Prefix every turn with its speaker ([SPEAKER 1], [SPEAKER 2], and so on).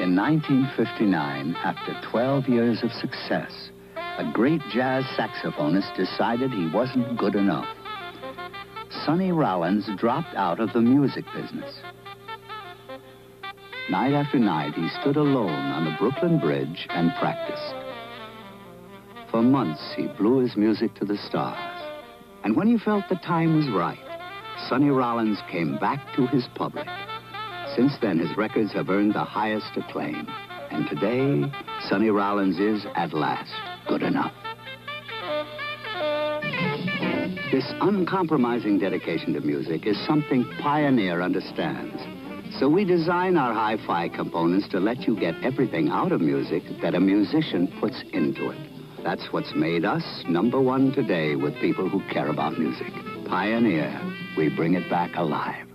[SPEAKER 1] In 1959, after 12 years of success, a great jazz saxophonist decided he wasn't good enough. Sonny Rollins dropped out of the music business. Night after night, he stood alone on the Brooklyn Bridge and practiced. For months, he blew his music to the stars. And when he felt the time was right, Sonny Rollins came back to his public. Since then, his records have earned the highest acclaim. And today, Sonny Rollins is, at last, good enough. This uncompromising dedication to music is something Pioneer understands. So we design our hi-fi components to let you get everything out of music that a musician puts into it. That's what's made us number one today with people who care about music. Pioneer, we bring it back alive.